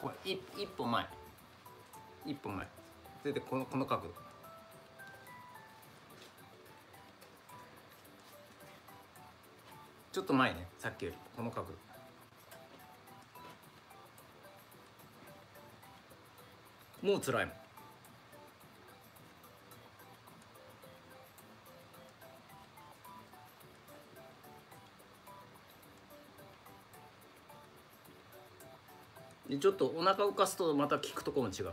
これ一一歩前。一歩前。それでこのこの角。度ちょっと前ねさっきより。この角。度もう辛いもん。でちょっとお腹を浮かすとまた効くとこも違う。